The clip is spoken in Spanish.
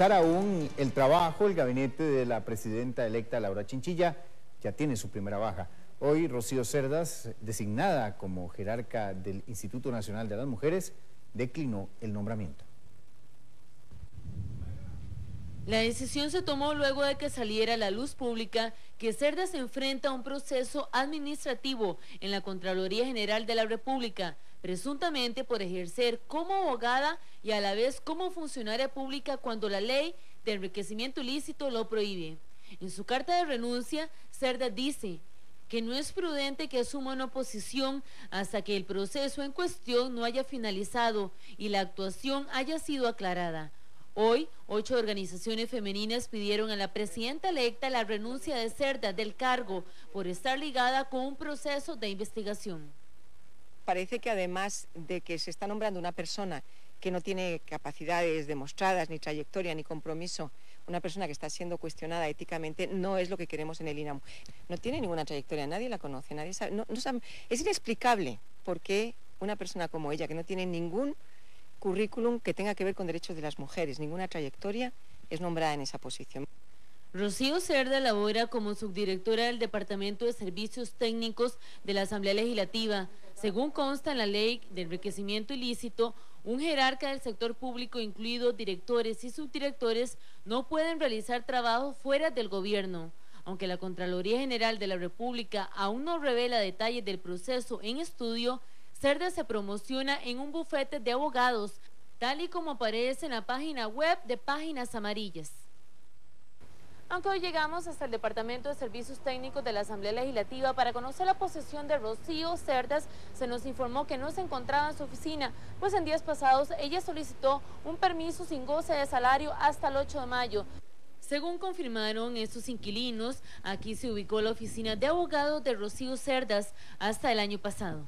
aún el trabajo, el gabinete de la presidenta electa Laura Chinchilla ya tiene su primera baja. Hoy Rocío Cerdas, designada como jerarca del Instituto Nacional de las Mujeres, declinó el nombramiento. La decisión se tomó luego de que saliera a la luz pública que Cerdas se enfrenta a un proceso administrativo en la Contraloría General de la República, presuntamente por ejercer como abogada y a la vez como funcionaria pública cuando la ley de enriquecimiento ilícito lo prohíbe. En su carta de renuncia, Cerdas dice que no es prudente que asuma una posición hasta que el proceso en cuestión no haya finalizado y la actuación haya sido aclarada. Hoy, ocho organizaciones femeninas pidieron a la presidenta electa la renuncia de Cerda del cargo por estar ligada con un proceso de investigación. Parece que además de que se está nombrando una persona que no tiene capacidades demostradas, ni trayectoria, ni compromiso, una persona que está siendo cuestionada éticamente, no es lo que queremos en el INAMU. No tiene ninguna trayectoria, nadie la conoce, nadie sabe, es inexplicable por qué una persona como ella, que no tiene ningún currículum que tenga que ver con derechos de las mujeres, ninguna trayectoria es nombrada en esa posición. Rocío Cerda labora como subdirectora del Departamento de Servicios Técnicos de la Asamblea Legislativa. Según consta en la ley de enriquecimiento ilícito, un jerarca del sector público, incluidos directores y subdirectores, no pueden realizar trabajo fuera del gobierno. Aunque la Contraloría General de la República aún no revela detalles del proceso en estudio, Cerda se promociona en un bufete de abogados, tal y como aparece en la página web de Páginas Amarillas. Aunque hoy llegamos hasta el Departamento de Servicios Técnicos de la Asamblea Legislativa para conocer la posesión de Rocío Cerdas, se nos informó que no se encontraba en su oficina, pues en días pasados ella solicitó un permiso sin goce de salario hasta el 8 de mayo. Según confirmaron estos inquilinos, aquí se ubicó la oficina de abogados de Rocío Cerdas hasta el año pasado.